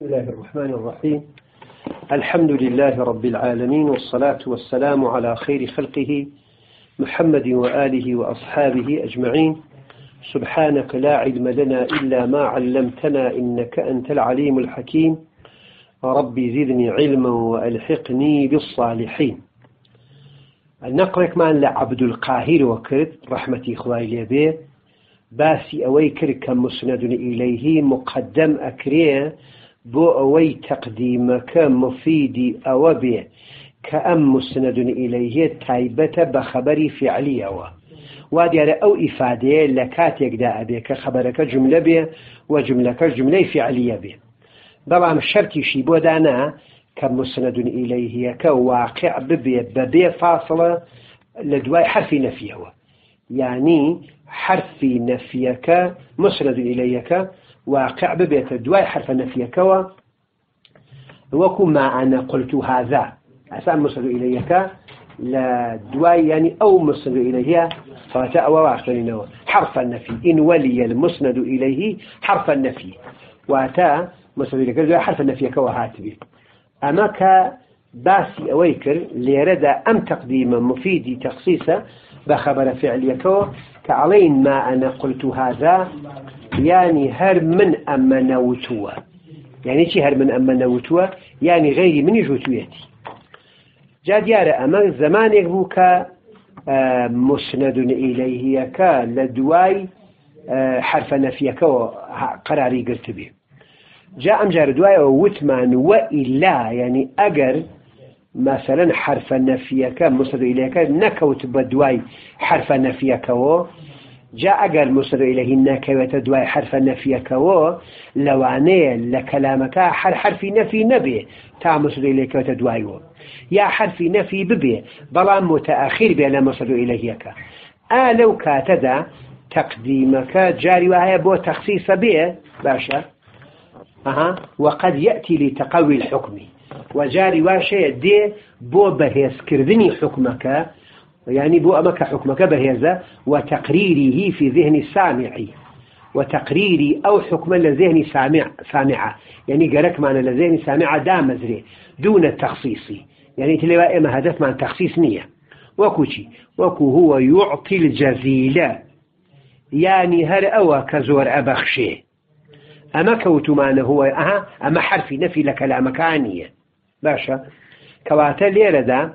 بسم الله الرحمن الرحيم. الحمد لله رب العالمين والصلاة والسلام على خير خلقه محمد وآله وأصحابه أجمعين. سبحانك لا علم لنا إلا ما علمتنا إنك أنت العليم الحكيم. ربي زدني علما وألحقني بالصالحين. نقرك ما لعبد القاهر وكرد رحمتي إخوائي ليبيه باسي أوي كرك مسند إليه مقدم أكرية. بۆ ئەوەی تەقدیمەکە مفیدی ئەوە بێ کە ئەم مسندون ئیلەیهێت تایبەتە بە خەبەری فعلیەوە. وا دیارە ئەو ئیفادەیە لە کاتێکدا ئەبێ کە خەبەرەکە جملە بێ و جملەکە جملەی فعلیە بێ. بەڵام شەرتیشی بۆ دانا کە مسندون ئیلەیهیەکە واقع ببێ بەبێ فاصلە لە دوای حرفی نەفیەوە. یعنی حرفی نەفیەکە مسندون ئیلەیەکە واقع ببيت دواي حرف نفيكوا وكو ما أنا قلت هذا. أسان مصر إليك. لا دواي يعني أو مسند إليه. فتا واقع حرف النفي. إن ولي المسند إليه حرف النفي. واتا مسند إليك. حرف النفي كوا باسي أويكر ليرد أم تقديم مفيد تخصيصه بخبر فعليكو كعلين ما أنا قلت هذا يعني هر من أما نوتوا. يعني شي هر من أما نوتوا؟ يعني غيري من جوتويتي جا ديار أما زمان يقبوك آه، مسند إليه يكا لدواي آه، حرف نفيك قراري قلت به جاء أمجار دواي ووتمان وإلا يعني أجر مثلا حرف نفيك مسند إليك نكوت بدواي حرف نفيك جاء أجر مصر إليه ناكوة دواي حرف النفي كو لوانية لكلامك حر حرف نفي نبي تا مصر إليك وتدواي يا حرف نفي ببي ظلام متأخر بين مصر إليك. آ لو كاتدا تقديمك جاري وهي بو تخصيص به باشا. أها. وقد يأتي لتقوي الحكم. وجاري واشي دي بو بهيس كردني حكمك يعني بو أمك حكمك بهذا وتقريره في ذهن السامع وتقريري أو حكم لذهن سامع سامعة يعني قالك معنى لذهن سامعة دام مزري دون التخصيص يعني تلوى إما هدف مع تخصيص نية وكوشي وكو هو يعطي الجزيلة يعني هر أوى كزور أبخشي أما كوتو معنى هو أها أما حرفي نفي لكلامك عنية باشا كواتا ليردا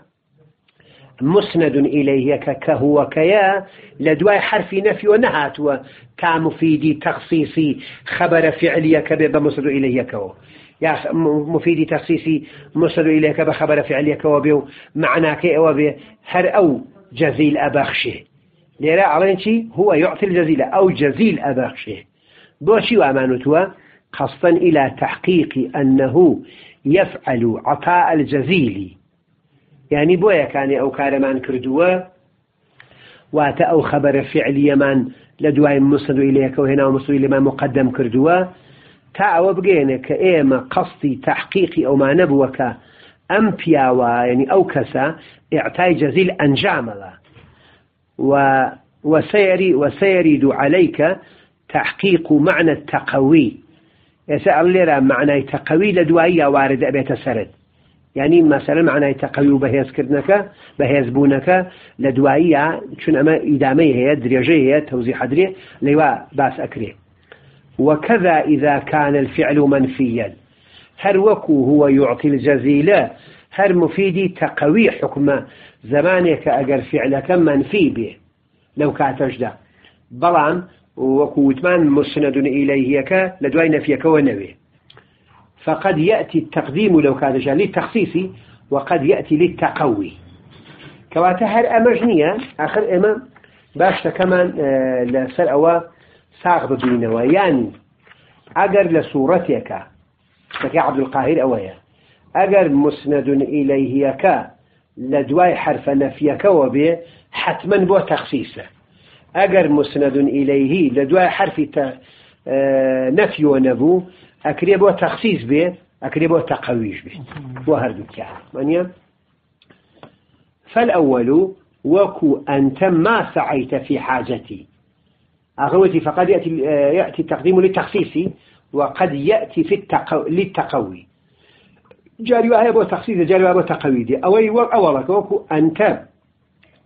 مسند إليه كهو كيا لدواي حرف نفي ونهات وكمفيد تخصيصي خبر فعلي كبب مسند إليه كهو يا مفيد تخصيصي مسند إليك بخبر فعلي كوبيو معناك أوبي هر أو جزيل أبخشه ليرى على هو يعطي الجزيل أو جزيل أبخشه بوشي وأمانتوا قصدا إلى تحقيق أنه يفعل عطاء الجزيل. يعني بۆیە کانی ئەو کارەمان کردووە واتە ئەو خەبەرە فعلیەمان لە دوای مسلوی لەکە هێنا مسلوی لەمان مقدم کردووە تا ئەوە بگەێنێ کە ئێمە قستی تحقیقی ئەومانە بووەکە ئەم پیاوە ینی ئەو کەسە ئاعتای جەزیل ئەنجامەڵە و وسيري وسيرد عليك تحقيق معنى التقوي. يسأل لنا معنى تقوي لدوائية وارد أبيت سرد. يعني مثلا معنای تەقەوی و بەهێزکردنەکە بەهێزبوونەکە لە دواییە چون ئەمە ئیدامەی هەیە درێژەی هەیە تەوزی حدرێ لەیوا باس ئەکرێ وكذا إذا كان الفعل منفيا. هر وكو هو يعطي الجزيلة هر مفيدي تقوي حكم زمانك أجر فعلك منفي به. لو كاتجدا بلان وكو وتمان مسند إليه لدواي نفيك ونوي فقد يأتي التقديم لو كان جاء للتخصيص وقد يأتي للتقوي. كواتهر أمجنية آخر إمام باشتا كمان آه، لسر أوا ساغ ببينوا يعني أجر لصورتك تكي عبد القاهر أويا. أجر مسند إليه يكا لدواي حرف نفيك وبي حتما بو تخصيصه. أجر مسند إليه لدواي حرف آه، نفي ونبو بێ ئەکرێ بۆ تەقەویش بێ بۆ هەردووکیان منە فالأول وكو أنت ما سعيت في حاجتي. أغوتي فقد يأتي, يأتي التقديم للتخصيص وقد يأتي في التقو... للتقوي. جاري وهي بو تخصيص جاري وهي بو تقوي دي. أوي أولك وكو أنت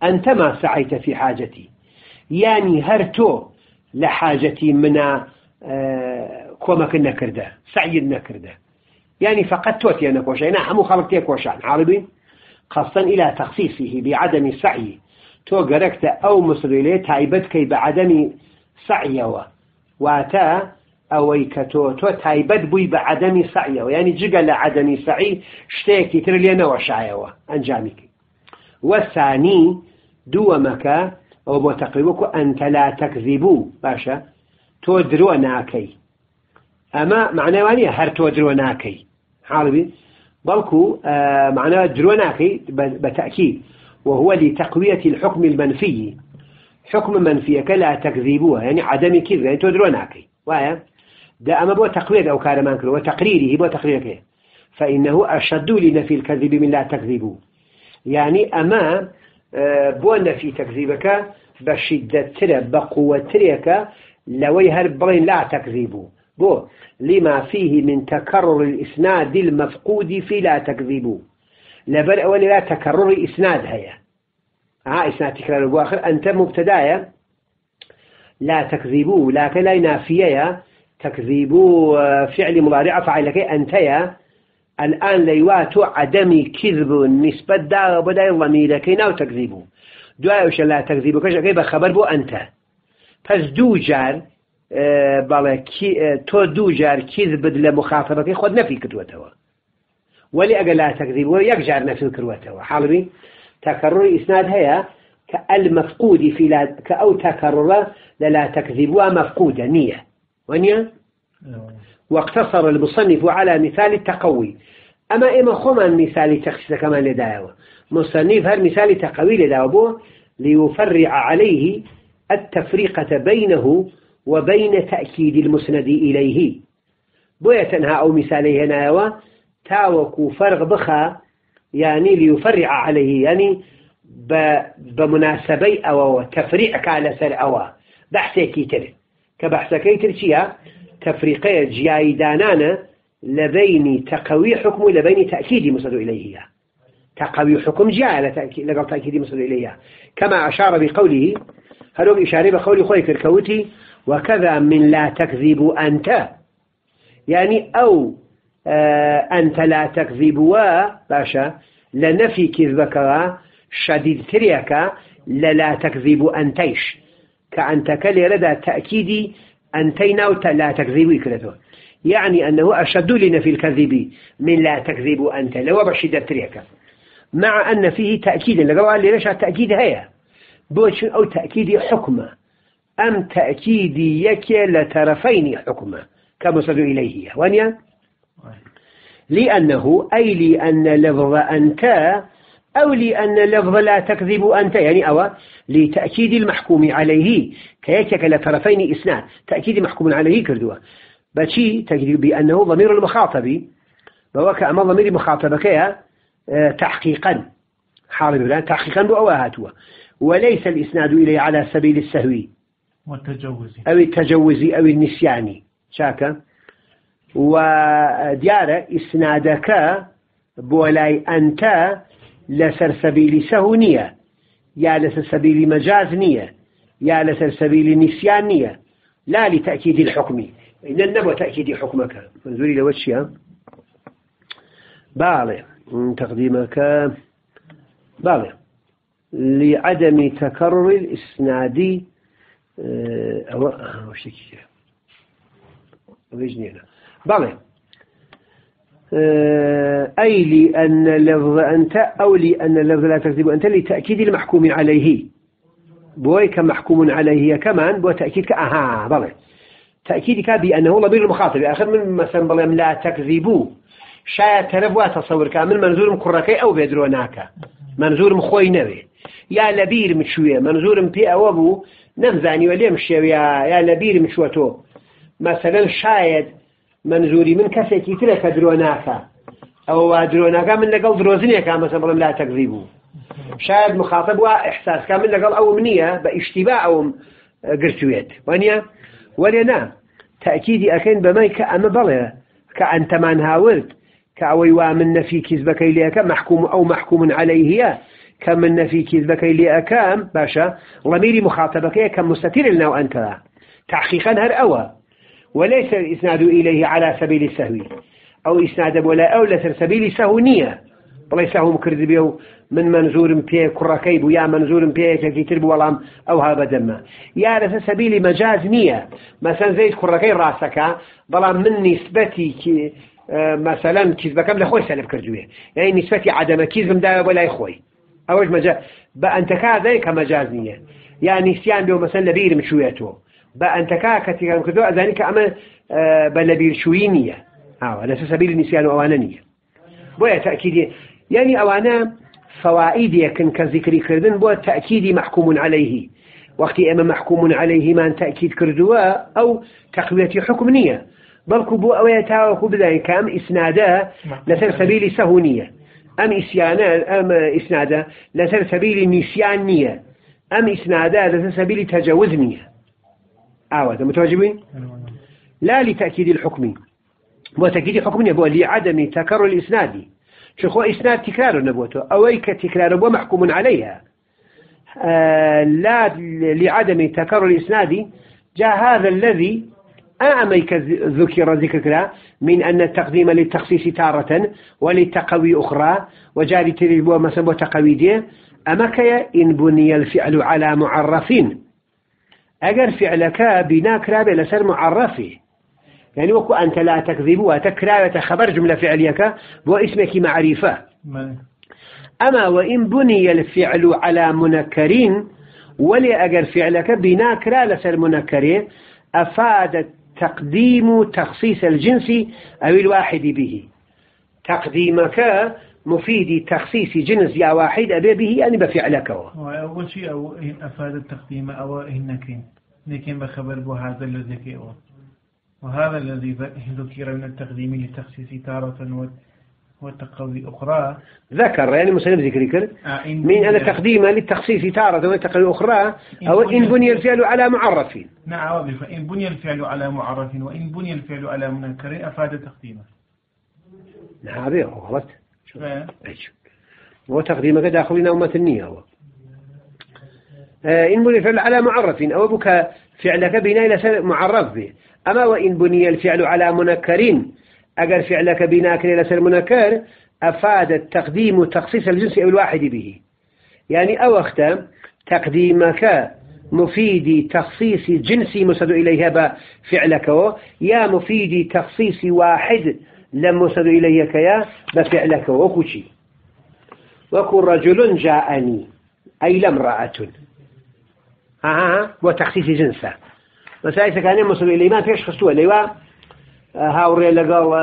أنت ما سعيت في حاجتي. يعني هرتو لحاجتي من آه كومك النكردة سعي النكردة يعني فقط توتي أنا كوشا أنا حمو خلقتي كوشان عربي خاصة إلى تخصيصه بعدم السعي تو قرقت أو مصري تايبتك بعدم سعيه واتا ئەوەی کە تۆ تۆ تایبەت بووی بە عدەمی سعیەوە. ینی جگە لە عدەمی سعی شتێکی تر لێنەوە ئەو بۆ تقریبکو ئەنتە لا تەکذیبوو باشە؟ تۆ درۆ ناکەی. ئەمە معنەوانە هەر تۆ درۆ ناکەی. حاڵبی؟ بەڵکو معنى درۆ ناکەی بتأكيد وهو لتقوية الحكم المنفي. حكم منفية كلا تكذيبوها يعني عدم كذب يعني تدرون ناكي وايا ده أما بو تقرير أو كارمان كرو وتقريره بو تقريره فإنه أشد لنفي الكذب من لا تكذبوا. يعني أما بو نفي تكذيبك بشدة ترى بقوة تريك لوي هربين لا تكذبوا بو لما فيه من تكرر الإسناد المفقود في لا تكذبوا لبر أول لا تكرر إسناد هيا ها إسناد تكرار بواخر أنت مبتدايا لا تكذبوا لكن لا نافية تكذبوا فعل مضارع فعلك أنتيا الآن ليواتو عدم كذب نسبة دا بدأ ضميرك ناو تكذبوا دعاء وش لا تكذبوا كش كيف خبر بو أنت؟ پس دو جار آه، بەڵێ آه، تۆ دوو جار کیز بد لە مخاطبەکەی خۆت نەفی کردوێتەوە ولی ئەگە لا تەکذیبەوە یەک جار نەفی کردوێتەوە حاڵبی تەکەڕی ئیسناد هەیە كالمفقود في لا كأو تكرر لا تكذبوا مفقودة نية ونيا واقتصر المصنف على مثال التقوي أما إما خما مثال تخصيص كمان لدايوه مصنف هر مثال تقوي لدايوه ليفرع عليه التفريقة بينه وبين تأكيد المسند إليه. بوية تنهى أو مثالي هنا تاوكو فرق بخا يعني ليفرع عليه يعني بمناسبي أو تفريعك على سر أو بحثي تر كبحثك تر شيا؟ تفريقية جياي دانانا لبين تقوي حكم لبين تأكيد مصد إليه. تقوي حكم جاء لقل تأكيد مصد إليه. كما أشار بقوله هل إشارة بقول خويك الكوتي وكذا من لا تكذب أنت. يعني أو آه أنت لا تكذب باشا لنفي كذبك شديد تريكا للا تكذب أنتيش. كأنتك لرد تأكيد أنتينا لا تكذب كرته يعني أنه أشد لنا في الكذب من لا تكذب أنت. لو بشدة تريكا مع أن فيه تأكيد. لقوا قال لي ليش التأكيد هيا بوش أو تأكيد حكمة. أم تأكيد يكي لطرفين حكمة. كمصد إليه. وأنيا؟ لأنه أي لأن لفظ أنت أو لأن لفظ لا تكذب أنت يعني أو لتأكيد المحكوم عليه. كيكك لطرفين إسناد تأكيد محكوم عليه كردوه بشي تكذب بأنه ضمير المخاطب. بوكا أما ضمير مخاطبك آه، تحقيقا. حال تحقيقا بأواهاتها وليس الإسناد إليه على سبيل السهو. والتجوز. أو التجوز أو النسيان. شاكا وديار إسنادك بولاي أنت لسر سبيل سهونية يا لسر سبيل مجاز نية يا لسر سبيل نسيان نية. لا لتأكيد الحكم. إن النبو تأكيد حكمك. منزولي لوجهها بالغ تقديمك. بالغ لعدم تكرر الإسناد. آه، أو أو شيء وجنينا بالغ آه، أي لأن لفظ أنت أو لأن اللفظ لا تكذب أنت لتأكيد المحكوم عليه. بوي كمحكوم عليه كمان بو أها بلى. تأكيدك بأنه ضمير المخاطب آخر من مثلا بلى لا تكذبوا شاية تربوا تصور كامل منزور مكركي أو بيدروناك منزور مخوي نبي يا لبير مشوية منزور مبي أوابو نمزاني ولي مشوية يا لبير مشوتو مثلا شايد منزوري من كسيكي تلك دروناكا أو دروناكا من لقل دروزنيكا مثلا بلم لا شاهد مخاطب وإحساس كامل لقل أو منية باشتباع أو قرتويت وانيا ولنا تأكيدي أكين بماي أما بلى كأنت من هاورد كأوي ومن نفي كذبك ليك محكوم أو محكوم عليه كمن نفي كذبك لأكام باشا ضميري مخاطبك كم مستتر لنا وأنت تحقيقا هر أوى وليس الإسناد إليه على سبيل السهو أو إسناد ولا أو لسر سبيل سهونية بڵێ ساهم کرد بێ و من منزورم پێ کوڕەکەی بوو یا منزورم پێیەکێکی تر بوەڵام ئەو ها بەدەمە یا لەسە سەبیلی مەجاز نییە مەسەن زەیت کوڕەکەی ڕاستەکە بەڵام من لە خۆی سەلب کردوێ یعنی نیسبەتی عدەمە کیزم داوە بۆ لای خۆی ئەوەش مەجا بە ئەنتەکە دای کە مەجاز نییە یا نیسیان بێ مەسەن لە بیرم شوێتەوە بە ئەنتەکە کەتیگەم کردو ئەزانی کە ئەمە بە لە بیرشووی نییە ئاوە لەسە سەبیلی نیسیان و ئەوانە نییە بۆیە تاکیدی يعني أوانا فوائد يكن كذكري كردن بو تأكيد محكوم عليه. وقت أما محكوم عليه ما تأكيد كردوا أو تقوية حكم نية. بل بو أويا تاوكو بذلك كام إسنادا لسر سبيل سهونية. أم إسيانا أم إسنادا لسر سبيل نسيان نية. أم إسنادا لسر سبيل تجاوز آوة متواجبين لا لتأكيد الحكم. وتأكيد الحكم نية لعدم تكرر الإسنادي شخو إسناد تكرار نبوته أويك تكرار ومحكوم عليها. آه لا لعدم تكرر الإسناد. جاء هذا الذي أعميك ذكر ذكرك من أن التقديم للتخصيص تارة وللتقوي أخرى. وجاري تريبوا مثلا تقوي أمك إن بني الفعل على معرفين. أجر فعلك بناك رابع لسر معرفه يعني وكو أنت لا تكذب وتكرا خبر جملة فعليك واسمك معرفة. أما وإن بني الفعل على منكرين ولي أجر فعلك بناكرا لسر منكرين أفاد تقديم تخصيص الجنس أو الواحد به. تقديمك مفيد تخصيص جنس يا واحد أبي به يعني بفعلك. أول شيء أو إن أفاد التقديم أو إن نكين. لكن بخبر بهذا الذي كيوه وهذا الذي ذكر من التقديم للتخصيص تارة والتقوي أخرى. ذكر يعني مسلم ذكر آه من أن التقديم للتخصيص تارة والتقوي أخرى أو إن بني الفعل على معرف. نعم فإن بني الفعل على معرف وإن بني الفعل على منكر أفاد تقديمه. نعم هذا غلط. هو تقديمك داخلين أمة النية هو. آه، إن بني الفعل على معرف أو بك فعلك بناء إلى معرف به. أما وإن بني الفعل على منكرين أجر فعلك بناكر لسر منكر أفاد تقديم تخصيص الجنس أو الواحد به. يعني أو أختم تقديمك مفيد تخصيص جنس مسد إليها بفعلك يا مفيد تخصيص واحد لم مسد إليك يا بفعلك وكشي. وكل رجل جاءني أي لامرأة ها وتخصيص جنسة. مسائل سكانية مسلم الإيمان فيش خستوه ليوا هاوري لقال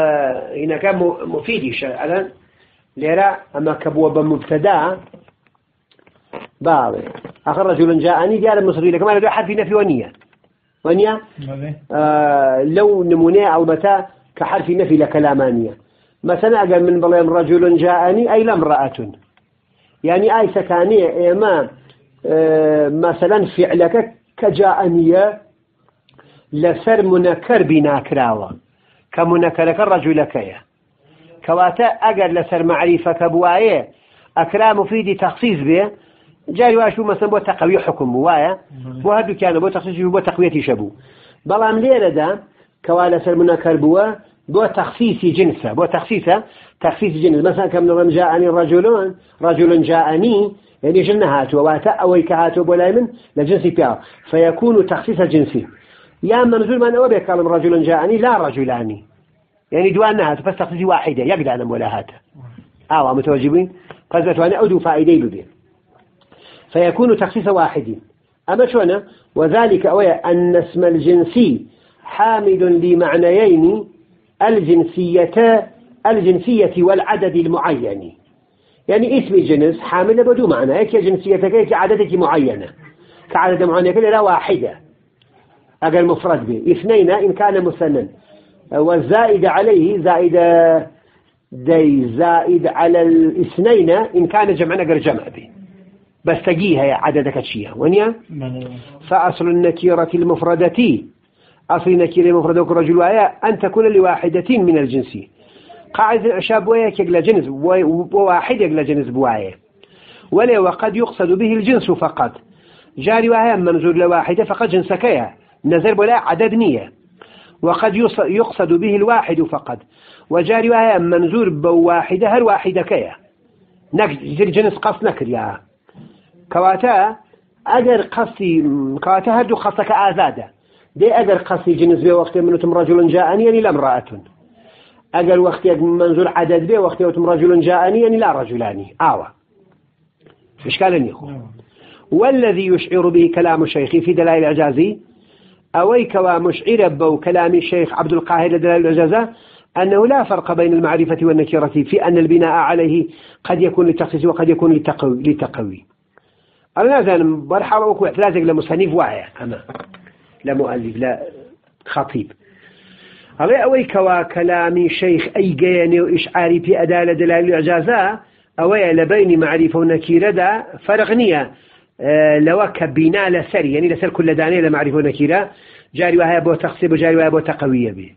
إن كان مفيد شرعا ليرا أما كبوا بمبتدأ. بعض آخر رجل جاءني جاء المصري لك ما حرف نفي ونية. ونية؟ آه لو نمونية أو متى كحرف نفي لكلامانية. مثلا أقل من بلين رجل جاءني أي لامرأة يعني أي سكانية إما آه مثلا فعلك كجاءنية لسر منكر بناكراوة. كمنكرك الرجلكية كواتا أقر لسر معرفة كبواية أكرا مفيد تخصيص به. جاري واشو مثلا بو تقوي حكم بوايا بو هدو كان بو تخصيص بو تقوية شبو. بلام ليرة دا كوا لسر منكر بوا بو تخصيص جنسه بو تخصيصه تخصيص جنس. مثلا كم جاءني رجلون رجل جاءني يعني جنة هاتوا واتا أويك هاتوا بولاي من لجنسي بيار فيكون تخصيص جنسي. يا منزول من أو بيكلم رجل جاءني لا رجلان يعني دوان بس تقصدي واحدة يقدر أنا ولا هاته آه متواجبين قصدت أنا أودو فائدي ببين فيكون تخصيص واحد. أما شونا؟ وذلك أويا أن اسم الجنسي حامل لمعنيين الجنسية الجنسية والعدد المعين. يعني اسم الجنس حامل بدو معنى. هيك جنسيتك هيك عددك معينة. كعدد معين لا واحدة. أقل مفرد به. اثنين إن كان مثنى والزائد عليه زائد دي زائد على الاثنين إن كان جمع نقر جمع به. بس تجيها عددك تشيها. ونيا فأصل النكيرة المفردة أصل نكير مفرد رجل وآية أن تكون لواحدة من الجنس. قاعدة عشاب وياك يقل جنس وواحد يقل جنس بوآية. ولا وقد يقصد به الجنس فقط. جاري وهي منزور لواحدة فقط جنسكيها نزر بلا عدد نية. وقد يقصد به الواحد فقط. وجاري وهي منزور بواحدة هر واحدة كيا. نكر جنس قص نكر يا. كواتا أجر قصي كواتا هدو قصك آزادة دي أجر قصي جنس بي وقت منتم رجل جاءني يعني لا امرأة. أجر وقت منزور عدد بي وقت منتم رجل جاءني يعني لا رجلان آوة إشكال يخو والذي يشعر به كلام الشيخ في دلائل الإعجازي أويك ومشعر بو كلام الشيخ عبد القاهر دلائل الإعجازة أنه لا فرق بين المعرفة والنكرة في أن البناء عليه قد يكون للتخصيص وقد يكون للتقوي, للتقوي. أنا لازم برحل أكو اعتلازك لمصنف واعي أما لمؤلف لا خطيب. أغي أويك وكلام شيخ أي جيني وإشعاري في أدالة دلائل الإعجازة أوي لبين معرفة ونكيرة دا فرق نية. آه، لو كبنا لسر يعني لسر كل دانية لمعرفة ونكيرة. جاري وهي بو تخصيب وجاري وهي بو تقوية به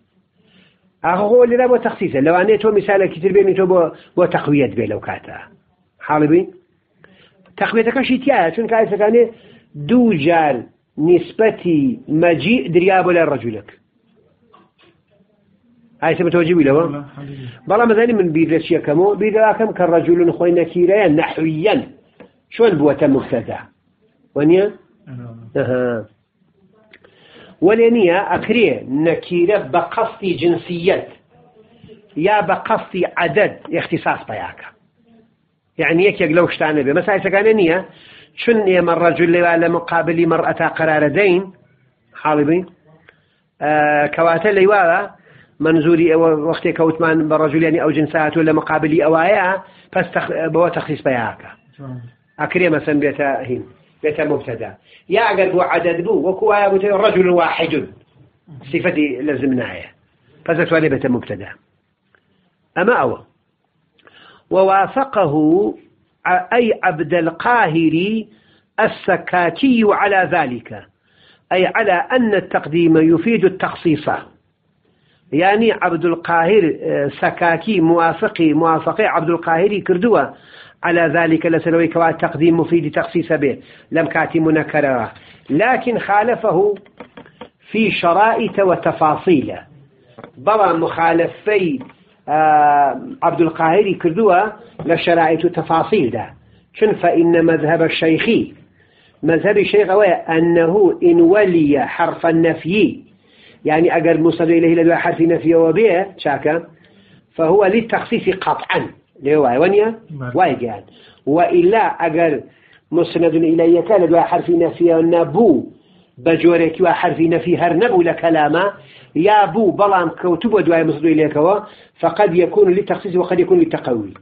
أخو اللي لا بو تخصيصة. لو أني تو مثال كتير بيني تو بو, بو تقوية به لو كاتا. حالبي تقوية كشي تيا چون كايسا كاني دو جال نسبتي مجيء دريابو للرجلك هاي سبب توجيبي له؟ بلا مثلا من بيدرس يكمو بيدراكم كالرجل خوي نكيريا نحويا. شو البوة مبتدأ؟ ونيا؟ أها. ولنيا أكري نكيرة بقصد جنسيات يا بقصد عدد اختصاص بياك. يعني يك لو شتانة به مثلا كان شن يا الرجل على مقابل مرأة قرار دين حالبي آه كواتل ليوالا منزوري وقت كوتمان بالرجل يعني أو جنسات ولا مقابلي أوايا بس تخ... بوا تخصيص بياك أكري مثلا بيتا هين بيتا مبتدا. يا أقل بو عدد بو وكو آيا بو رجل واحد. صفتي لازمناها فزت عليه بيتا مبتدا. أما أو. ووافقه أي عبد القاهر السكاكي على ذلك. أي على أن التقديم يفيد التخصيص. يعني عبد القاهر آه، سكاكي موافقي موافقي عبد القاهر كردوه على ذلك لسلوي كوا تقديم مفيد تخصيص به. لم كاتي منكرة لكن خالفه في شرائط وتفاصيل بلا مخالفي آه، عبد القاهر كردوه لشرائط وتفاصيل ده. شن فإن مذهب الشيخي؟ مذهب الشيخ هو أنه إن ولي حرف النفي يعني أجر مصدر إليه لدواء حرف نفي وبيه شاكا فهو للتخصيص قطعا. اللي هو ونيا وايجان وإلا أجر مسند إليه كان لدواء حرف نفي ونبو بجورك وحرف نفي هر نبو لكلاما يا بو بلام كوتب ودواء مصدر إليك فقد يكون للتخصيص وقد يكون للتقوي.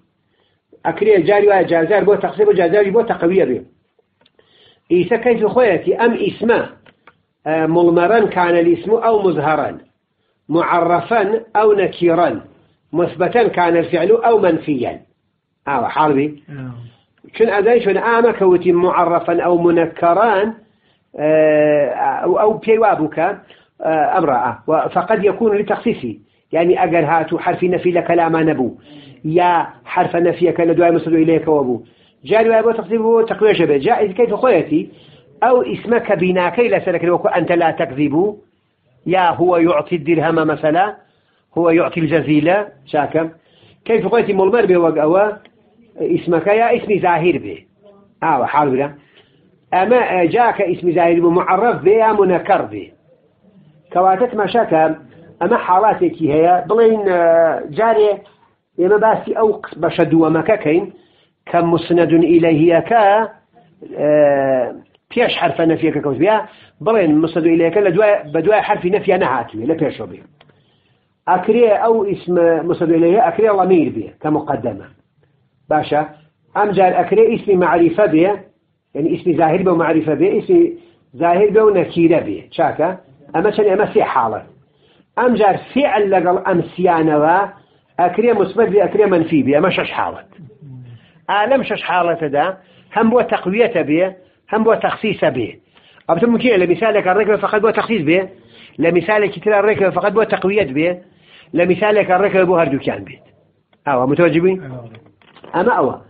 أكري جاري وجازار بو تخصيص وجازاري بو تقوية به إيسا كيف خويتي؟ أم اسمه مضمرا كان الإسم أو مظهرا. معرفا أو نكيرا. مثبتا كان الفعل أو منفيا. أو حربي شن أذي شن آما كوتي معرفا أو منكران آه، أو أو بيوابك آه، أمرأة. فقد يكون لتخصيصي. يعني أجر هاتو حرف نفي لكلام نبو. يا حرف نفي كان دعاء مصدر إليك وابو. جاري وابو تقصيبه تقوية شبه. كيف خويتي أو اسمك بناكي لسلك وكو أنت لا تكذب. يا هو يعطي الدرهم مثلا هو يعطي الجزيلة شاكم. كيف قلت؟ ملمر به وقوا اسمك يا اسم زاهر به. آه بلا أما جاك اسم به معرف به يا منكر به. كواتت ما شاك أما حالاتك هي بلين آه، جاري يما باسي أو بشدو ومكاكين كمسند إليه كا آه، فيش حرف نفي كوز بها بلين مصدر إليك لدواء بدواء حرف نفي نهاتي لا فيش به أكري أو اسم مصدر إليه أكري ضمير به كمقدمة. باشا أم جار أكري اسم معرفة به يعني اسم ظاهر به ومعرفة به اسم ظاهر به ونكيرة به شاكا أما شان أما في حالة أم جار فعل لقل أمسيانة أكري مثبت به أكري منفي به أما شش حالة أعلم شش حالة ده هم هو تقوية به هم بو تخصيص به أبتم ممكن لمثالك الركبة فقط بو تخصيص به لمثالك ترى الركبة فقط بو تقوية به لمثالك الركبة بو هردو كان بيت أو متوجبين أما أو أه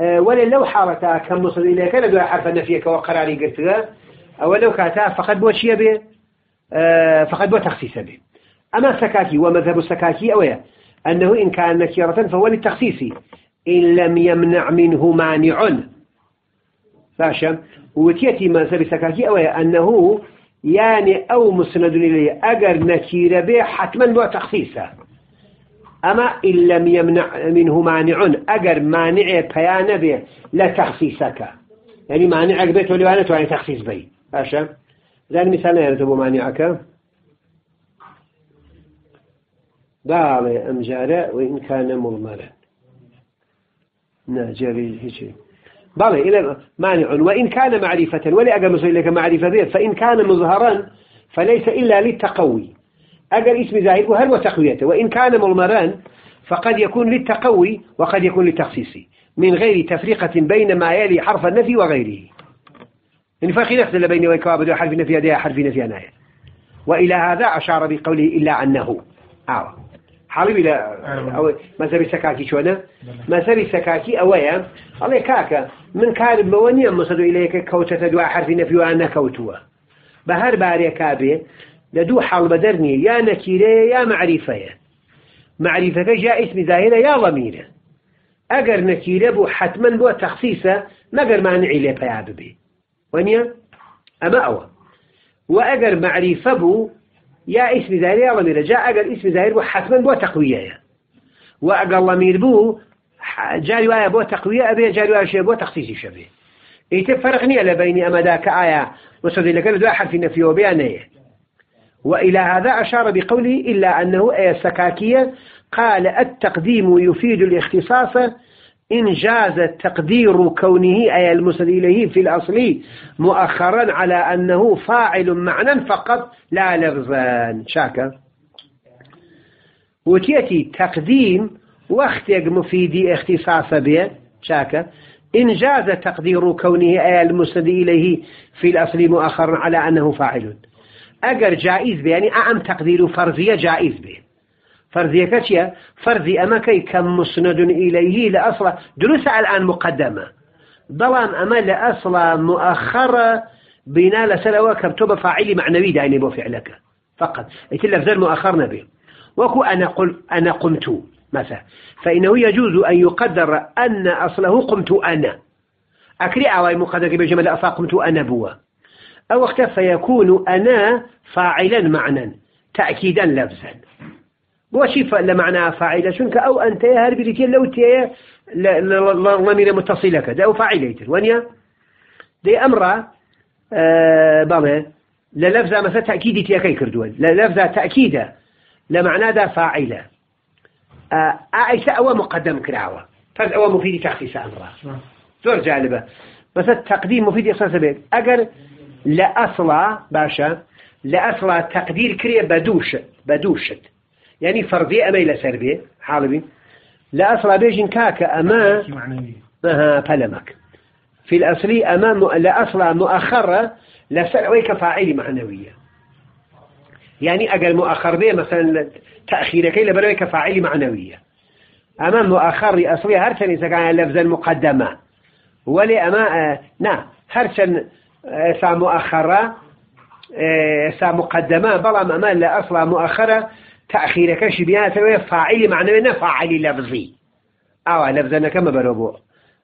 ولا لو حالتا كم مصر إليك لدو حرف النفي وقراري قلتها أو لو كاتا فقط بو شيء به أه فقط بو تخصيص به. أما سكاكي ومذهب السكاكي أويا أنه إن كان نكيرة فهو للتخصيص. إن لم يمنع منه مانع. باشا وتيتي مذهب السكاكي أويا أنه يعني أو مسند إليه أجر نكير به حتما بو تخصيصه. أما إن لم يمنع منه مانع أجر مانع بيان به لا تخصيصك. يعني مانع بيت ولوانا يعني تخصيص به باشا ذا المثال يرتب مانعك. باڵێ أمجارة وإن كان مضمرا. ناجري هيك. باڵێ إلى مانع وإن كان معرفة ولا أجر مصير لك معرفة به فإن كان مظهرا فليس إلا للتقوي. أجر اسم زاهد وهل وتقويته وإن كان مضمرا فقد يكون للتقوي وقد يكون للتخصيص من غير تفرقة بين ما يلي حرف النفي وغيره. يعني فرق يختل بين ويكواب حرف النفي هذا حرف نفي ناية وإلى هذا أشار بقوله إلا أنه. آه. حاڵی لە ئەوەی مەزهەبی سەکاکی چۆنە مەزهەبی سەکاکی ئەوەیە ئەڵێ کاکە من کارم بەوە نییە موسنەد ئیلەیهەکە کەوتۆتە دوای حرفی نەفی وان نەکەوتووە بە هەر بارێکا بێ لە دوو حاڵ بەدەر نیە یا نەکیرەیە یا معریفەیە. معریفەکە جا ئیسمی زاهرە یا زەمیرە ئەگەر نەکیرە بوو حەتمەن بۆ تەخصیسە مەگەر مانعی لێ پیا ببێ. وەنیە ئەمە ئەوە. و ئەگەر معریفە بوو يا اسم زاهر يا ضمير جاء أقل اسم زاهر بو حتما بو تقوية وأقل ضمير بو جاري وايا بو تقوية أبي جاري وايا بو تخصيصي شبه إيتب فرقني على بين أما ذاك آية وصدي لك دو حرف النفي وبيانية وإلى هذا أشار بقوله إلا أنه أي السكاكية قال التقديم يفيد الاختصاص إن جاز تقدير كونه أي المسند إليه في الأصل مؤخرا على أنه فاعل معنى فقط لا لفظا شاكا وتيتي تقديم وقت مفيد اختصاص به. شاكا إن جاز تقدير كونه أي المسند إليه في الأصل مؤخرا على أنه فاعل. أجر جائز به يعني أعم تقدير فرضية جائز به. فرضية چیە فەرزی ئەمەکەی کە مسند إليه لأصلا دروس الآن مقدمة. بەڵام ئەمە لە مؤخرة بنا لسلوى كبتوب فاعلي معنوي دايني بو فعلك فقط. يتلا لفظ مؤخر نبي. وكو أنا, قل أنا قمت. مثلا. فإنه يجوز أن يقدر أن أصله قمت أنا. أكري أواي مقدر بجمل أفا قمت أنا بوا. أو اختفى فيكون أنا فاعلا معنى تأكيدا لفظا. بۆچی لە معنا فاعلە چونکە ئەو ئەنتەیە هەر بریتە لەو تەیە ڵەمیرە متصیلەکە دا ئەو فاعلەیتر وەنیە دەی ئەمڕە بەڵێ لە لەفزا مەسە تاکیدی تیەکەی کردووە لە لەفزا تاکیدە لە معنادا فاعلە ئایسە ئەوە مقدم کراوە فەرز ئەوە مفیدی تخصیص ئەمڕە زۆر جالبە مەسە تقدیم مفیدی قسە بێت ئەگەر لە ئەسڵا باشە لە ئەسڵا تقدیر کرێ بە دووشت بە دووشت يعني فرضية أما إلى سربية حالبي. لا أصلا بيجن كاك أما مها فلمك في الأصل أما لا أصلا مؤخرة لا سرعويك فاعل معنوية. يعني أقل مؤخر به مثلا تأخير كي لبرويك فاعل معنوية. أما مؤخر أصلي هرشن إذا كان لفظا مقدمة. ولي أما آه نعم هرشن آه سا مؤخرة آه سا مقدمة. بلا أما لا أصلا مؤخرة. تأخيرك بيانة فاعل معنى فاعل لفظي. أو لفظنا كما بروبو.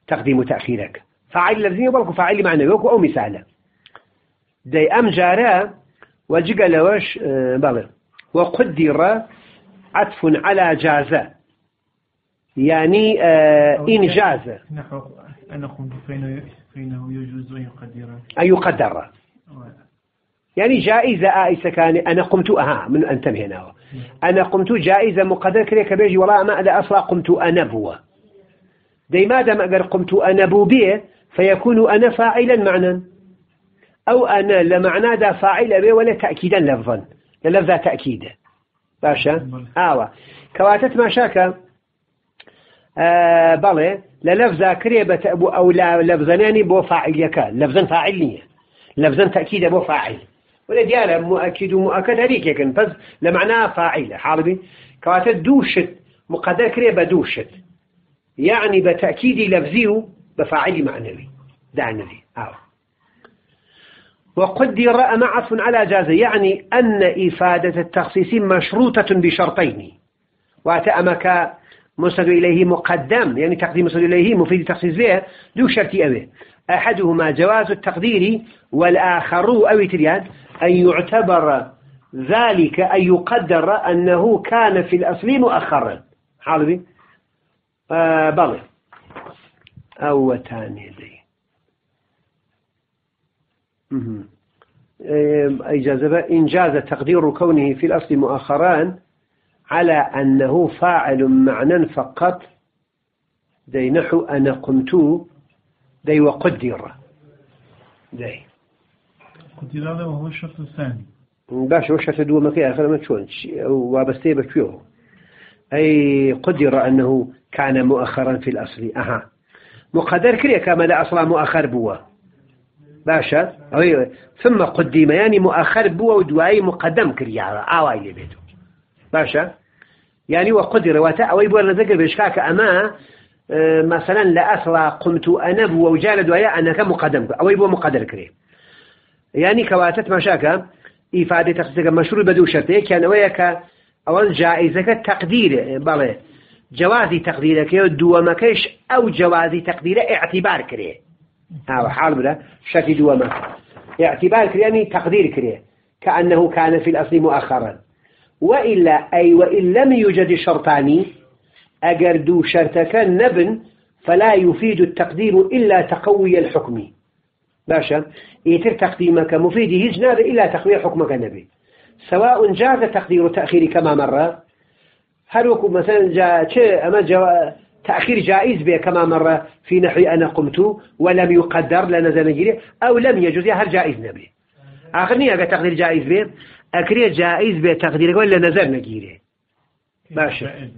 تقديم تأخيرك. فاعل لفظي وبلكو فاعل معنى وكو أو مثالا دي أم جارا وجق لوش آه، بلى. وقدر عطف على جازة. يعني آه إن جاز نحو أنا فإنه يجوز أن يقدر. أن يقدر. يعني جائزة آئسة كان أنا قمت أها من أنتبه هنا. أنا قمت جائزة مقدر كريك بيجي والله ما أنا أصلأ قمت أنا بوا دي ما دام أقر قمت أنا بو بيه فيكون أنا فاعلا معنى أو أنا لمعنى دا فاعل به ولا تأكيدا لفظا. للفظة تأكيدا باشا؟ آوة كواتت ما شاكا آه بلى للفظة كريبة أو لفظناني بو فاعل يكا. لفظا فاعل نية. لفظا تأكيد أبو فاعل. ولا ديالا مؤكد ومؤكد هذيك يكن. بس لمعنى فاعل. حالبي كواتا دوشت. مقدر كريه بدوشت يعني بتأكيد لفظي بفاعل معنوي. دعنا ذي آه. وقدر معف على جاز يعني أن إفادة التخصيص مشروطة بشرطين. وأتأمك مسند إليه مقدم يعني تقديم مسند إليه مفيد تخصيص به دو شرطي أبي أحدهما جواز التقدير والآخر أو تريان أن يعتبر ذلك أن يقدر أنه كان في الأصل مؤخرا. حالبي آه أو تاني دي إجازة إن جاز تقدير كونه في الأصل مؤخرا. على أنه فاعل معنى فقط دي نحو أنا قمت دي وقدر دي قدر هذا وهو الشرط الثاني باش وش تدو مكي آخر ما تشون وابستي بكيوه أي قدر أنه كان مؤخرا في الأصل أها مقدر كريه كما لا أصلا مؤخر بوا باشا. ثم قدم يعني مؤخر بوا ودواي مقدم كريه آواي لبيته باشا؟ يعني وقدر واتا أو يبغى نذكر بإشكاك أما آه، مثلا لأصلا قمت أنا بوا وجال دوايا أنا كمقدم. أو يبغى مقدر كريه يعني كواتت مشاكا إفادة تخصيصك مشروع بدو شرطه كان وياك أول جائزة تقدير بله. جوازي تقديرك دوامكش أو جوازي تقدير اعتبار كريه هذا حال بلا. شكل دوامك اعتبار كريه يعني تقدير كريه كأنه كان في الأصل مؤخرا. وإلا أي وإن لم يوجد شرطان أجر دو شرطك نبن فلا يفيد التقدير إلا تقوي الحكم. باشا يتر تقديمك مفيد يجناب إلا تقوي حكمك النبي سواء جاز تقدير تأخير كما مر هل وكو مثلا جاء أما جاء تأخير جائز به كما مر في نحو أنا قمت ولم يقدر لنزل نجري أو لم يجوز هل جائز نبي. آخر نية تقدير جائز به. أكري جائز به تقدير ولا نزل نجري باشا.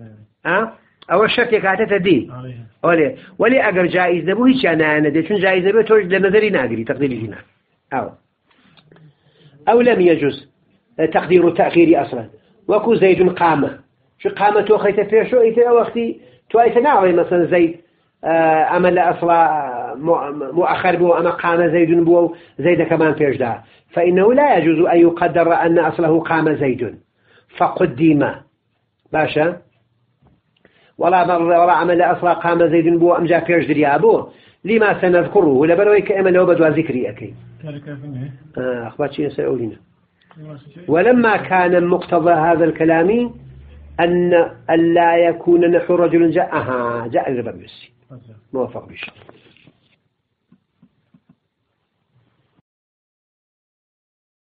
أه؟ أو الشرط يكاتة دي ولي. ولي أجر جائز نبو هيش أنا أنا دي شون جائز نبو توج لنظري ناقري تقدير هنا. أو. أو لم يجوز تقدير تأخيري أصلا. وكو زيد قامة شو قامة وخيت فيه شو إيتا وقتي تو إيتا نعوي مثلا زيد آه، أما لا أصلا مؤخر بو أما قام زيد بو زيد كمان ده فإنه لا يجوز أن يقدر أن أصله قام زيد. فقدم. باشا. ولا مر ولا عمل أصلا قام زيد بو أم جاء فيش دريابو لما سنذكره؟ ولا برويك أما لو بدوا ذكري أكي آه، أخبار شيء سيقولين ولما كان مقتضى هذا الكلام أن ألا يكون نحو رجل جاء أها جاء الربا بيسي موافق بشي.